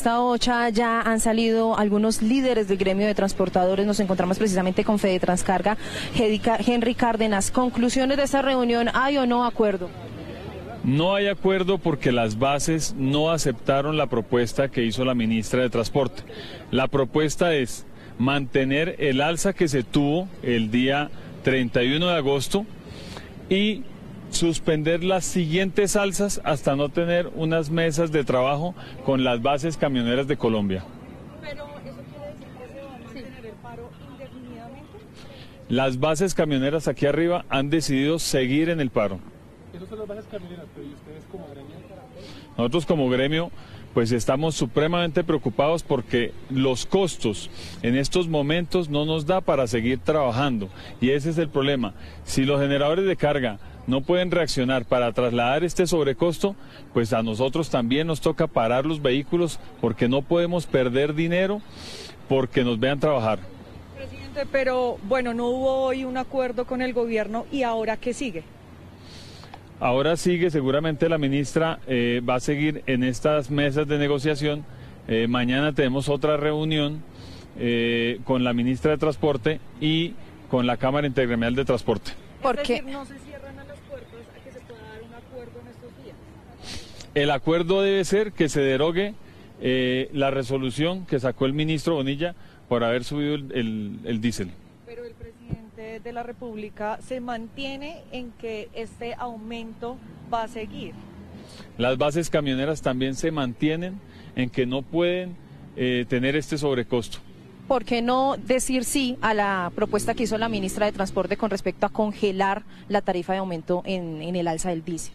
Esta ocha ya han salido algunos líderes del gremio de transportadores. Nos encontramos precisamente con Fede Transcarga, Henry Cárdenas. Conclusiones de esta reunión, ¿hay o no acuerdo? No hay acuerdo porque las bases no aceptaron la propuesta que hizo la ministra de Transporte. La propuesta es mantener el alza que se tuvo el día 31 de agosto y suspender las siguientes alzas hasta no tener unas mesas de trabajo con las bases camioneras de Colombia. ¿Pero eso quiere decir que se va a mantener el paro indefinidamente? Las bases camioneras aquí arriba han decidido seguir en el paro. ¿Esas son las bases camioneras, pero ¿y ustedes como gremio? Nosotros como gremio pues estamos supremamente preocupados porque los costos en estos momentos no nos da para seguir trabajando y ese es el problema. Si los generadores de carga no pueden reaccionar para trasladar este sobrecosto, pues a nosotros también nos toca parar los vehículos porque no podemos perder dinero porque nos vean trabajar. Presidente, pero bueno, no hubo hoy un acuerdo con el gobierno y ahora qué sigue. Ahora sigue, seguramente la ministra eh, va a seguir en estas mesas de negociación. Eh, mañana tenemos otra reunión eh, con la ministra de Transporte y con la Cámara Intergremial de Transporte. ¿Por qué? no a las puertas a que se pueda dar un acuerdo en estos días. El acuerdo debe ser que se derogue la resolución que sacó el ministro Bonilla por haber subido el, el diésel de la República se mantiene en que este aumento va a seguir. Las bases camioneras también se mantienen en que no pueden eh, tener este sobrecosto. ¿Por qué no decir sí a la propuesta que hizo la ministra de Transporte con respecto a congelar la tarifa de aumento en, en el alza del diésel?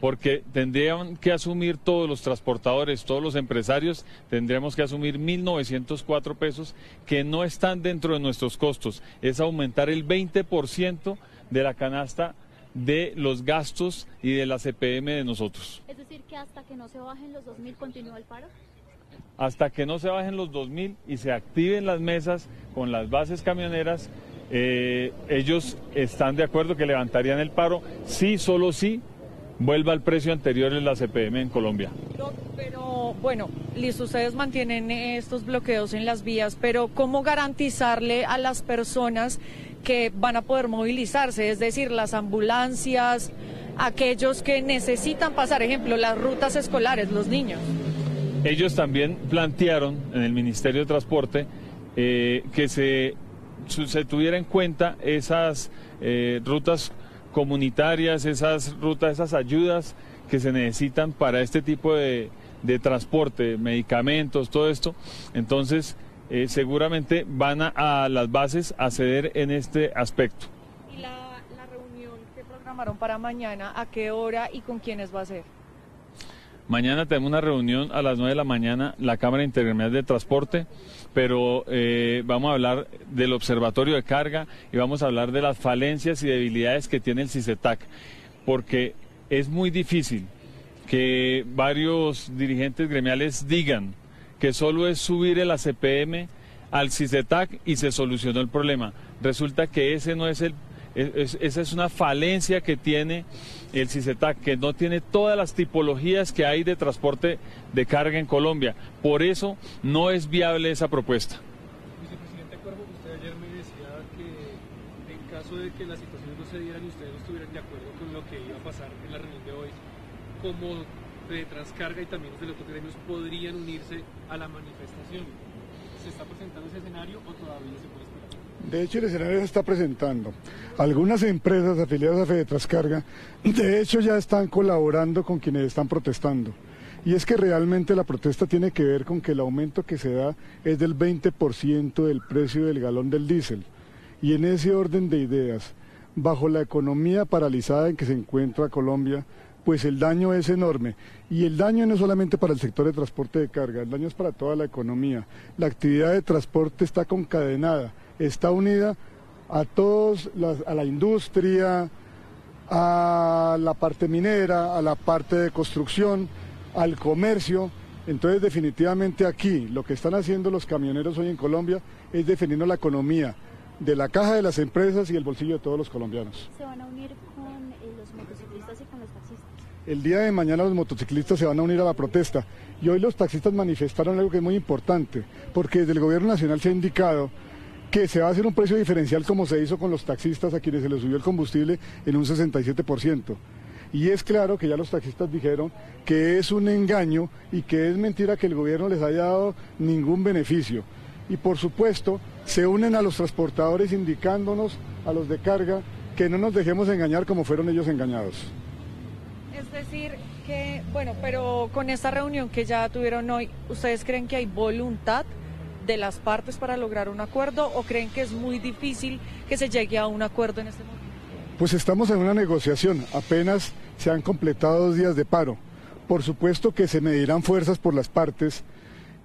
Porque tendrían que asumir todos los transportadores, todos los empresarios, tendríamos que asumir 1.904 pesos que no están dentro de nuestros costos. Es aumentar el 20% de la canasta de los gastos y de la CPM de nosotros. Es decir, que hasta que no se bajen los 2.000 continúa el paro. Hasta que no se bajen los 2.000 y se activen las mesas con las bases camioneras, eh, ellos están de acuerdo que levantarían el paro, sí, solo sí, vuelva al precio anterior en la CPM en Colombia. Pero bueno, listo, ustedes mantienen estos bloqueos en las vías, pero ¿cómo garantizarle a las personas que van a poder movilizarse? Es decir, las ambulancias, aquellos que necesitan pasar, ejemplo, las rutas escolares, los niños. Ellos también plantearon en el Ministerio de Transporte eh, que se, se tuviera en cuenta esas eh, rutas comunitarias, esas rutas, esas ayudas que se necesitan para este tipo de, transporte, medicamentos, todo esto. Entonces, eh, seguramente van a, las bases a ceder en este aspecto. ¿Y la, la reunión que programaron para mañana, a qué hora y con quiénes va a ser? Mañana tenemos una reunión a las 9 de la mañana, la Cámara Intergremial de Transporte, pero eh, vamos a hablar del observatorio de carga y vamos a hablar de las falencias y debilidades que tiene el CICETAC, porque es muy difícil que varios dirigentes gremiales digan que solo es subir el ACPM al CICETAC y se solucionó el problema. Resulta que ese no es el esa es una falencia que tiene el CICETAC, que no tiene todas las tipologías que hay de transporte de carga en Colombia. Por eso no es viable esa propuesta. Vicepresidente Cuervo, usted ayer me decía que en caso de que las situaciones no se dieran y ustedes no estuvieran de acuerdo con lo que iba a pasar en la reunión de hoy, como de Transcarga y también los de los otros gremios podrían unirse a la manifestación. ¿Se está presentando ese escenario o todavía se puede esperar? De hecho, el escenario se está presentando. Algunas empresas afiliadas a Fede Trascarga, de hecho, ya están colaborando con quienes están protestando. Y es que realmente la protesta tiene que ver con que el aumento que se da es del 20% del precio del galón del diésel. Y en ese orden de ideas, bajo la economía paralizada en que se encuentra Colombia, pues el daño es enorme. Y el daño no es solamente para el sector de transporte de carga, el daño es para toda la economía. La actividad de transporte está concadenada está unida a todos, a la industria, a la parte minera, a la parte de construcción, al comercio. Entonces definitivamente aquí lo que están haciendo los camioneros hoy en Colombia es defendiendo la economía de la caja de las empresas y el bolsillo de todos los colombianos. ¿Se van a unir con eh, los motociclistas y con los taxistas? El día de mañana los motociclistas se van a unir a la protesta y hoy los taxistas manifestaron algo que es muy importante, porque desde el gobierno nacional se ha indicado que se va a hacer un precio diferencial como se hizo con los taxistas a quienes se les subió el combustible en un 67%. Y es claro que ya los taxistas dijeron que es un engaño y que es mentira que el gobierno les haya dado ningún beneficio. Y por supuesto se unen a los transportadores indicándonos a los de carga que no nos dejemos engañar como fueron ellos engañados. Es decir, que, bueno, pero con esta reunión que ya tuvieron hoy, ¿ustedes creen que hay voluntad de las partes para lograr un acuerdo o creen que es muy difícil que se llegue a un acuerdo en este momento? Pues estamos en una negociación, apenas se han completado dos días de paro. Por supuesto que se medirán fuerzas por las partes.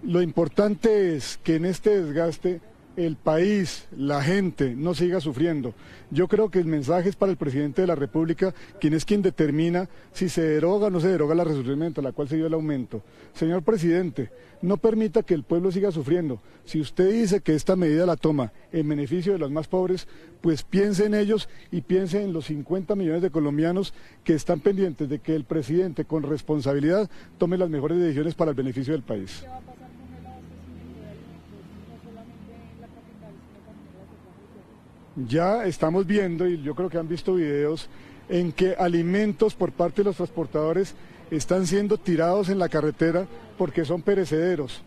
Lo importante es que en este desgaste el país, la gente no siga sufriendo. Yo creo que el mensaje es para el presidente de la República, quien es quien determina si se deroga o no se deroga la resolución a la cual se dio el aumento. Señor presidente, no permita que el pueblo siga sufriendo. Si usted dice que esta medida la toma en beneficio de los más pobres, pues piense en ellos y piense en los 50 millones de colombianos que están pendientes de que el presidente con responsabilidad tome las mejores decisiones para el beneficio del país. Ya estamos viendo, y yo creo que han visto videos, en que alimentos por parte de los transportadores están siendo tirados en la carretera porque son perecederos.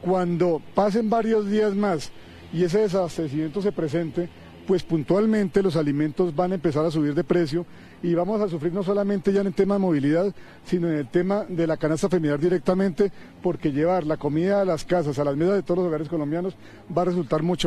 Cuando pasen varios días más y ese desabastecimiento se presente, pues puntualmente los alimentos van a empezar a subir de precio y vamos a sufrir no solamente ya en el tema de movilidad, sino en el tema de la canasta familiar directamente, porque llevar la comida a las casas, a las mesas de todos los hogares colombianos va a resultar mucho